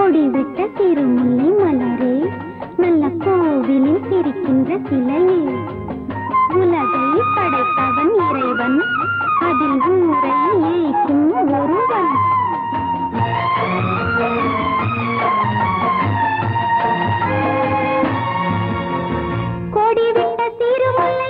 கொடி விட்ட திருநீலி மலரே நல்ல கோவிலில் இருக்கின்ற சிலையே. உலகை படைத்தவன் இறைவன் அதில் ஊரை ஏற்கும் ஒருவன். கொடி விட்ட திருமலை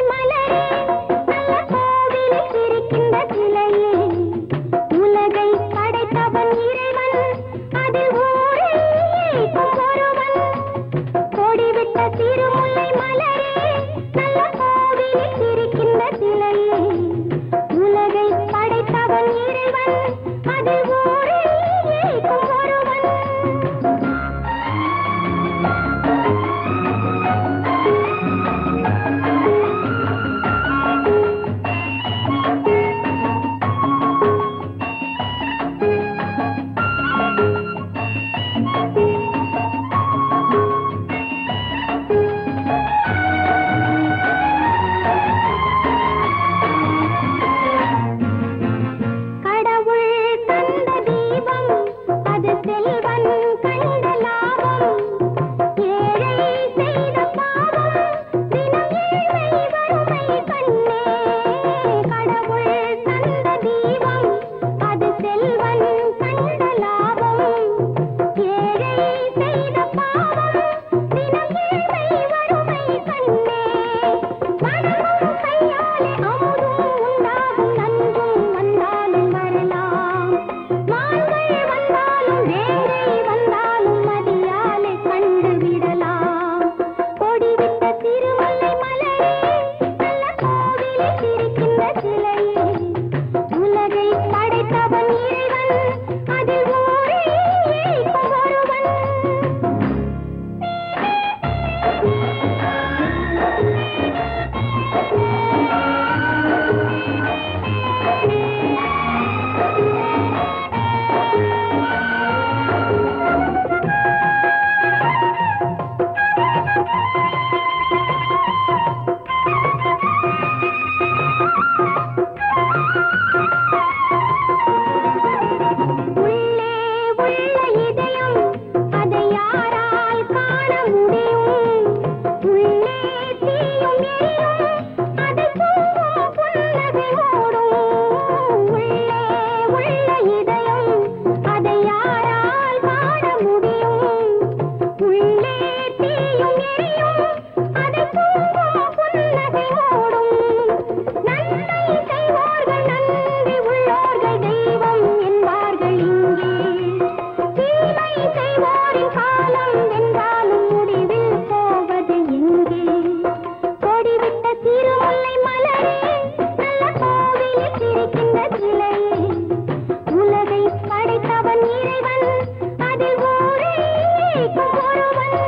படைத்தவன் இறைவன். அதில் ஒரே ஒருவன்